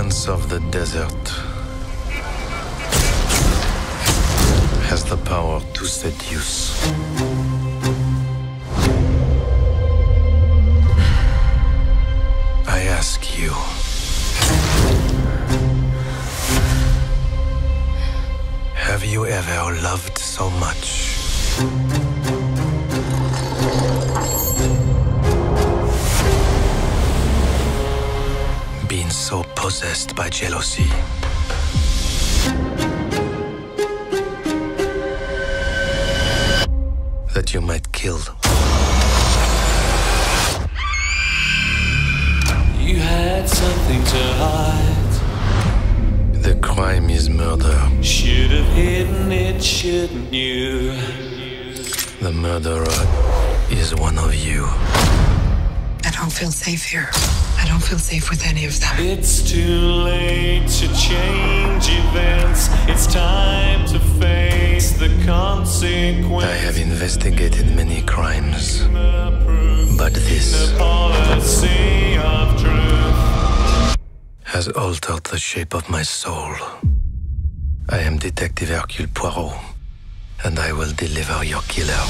of the desert has the power to seduce. I ask you. Have you ever loved so much? Been so possessed by jealousy. That you might kill. You had something to hide. The crime is murder. Should have hidden it, shouldn't you? The murderer is one of you. I don't feel safe here. I don't feel safe with any of them. It's too late to change events. It's time to face the consequence. I have investigated many crimes, but this The policy of truth. has altered the shape of my soul. I am Detective Hercule Poirot, and I will deliver your killer.